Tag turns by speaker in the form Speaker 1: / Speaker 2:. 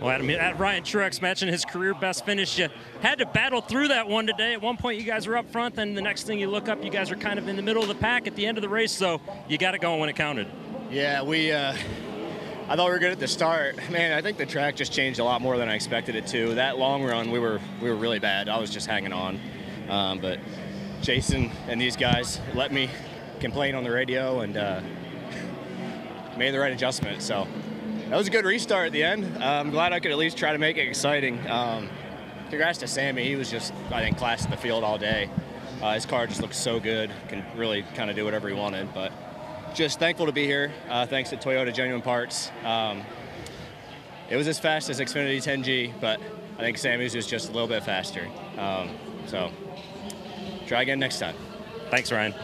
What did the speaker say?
Speaker 1: Well, Adam, at Ryan Truex matching his career best finish. You had to battle through that one today. At one point, you guys were up front, then the next thing you look up, you guys are kind of in the middle of the pack at the end of the race, so you got it going when it counted.
Speaker 2: Yeah, we. Uh, I thought we were good at the start. Man, I think the track just changed a lot more than I expected it to. That long run, we were we were really bad. I was just hanging on, um, but Jason and these guys let me complain on the radio and uh, made the right adjustment. So that was a good restart at the end. Uh, I'm glad I could at least try to make it exciting. Um, congrats to Sammy. He was just, I think, class in the field all day. Uh, his car just looks so good. Can really kind of do whatever he wanted. But just thankful to be here. Uh, thanks to Toyota Genuine Parts. Um, it was as fast as Xfinity 10G, but I think Sammy's was just a little bit faster. Um, so try again next time.
Speaker 1: Thanks, Ryan.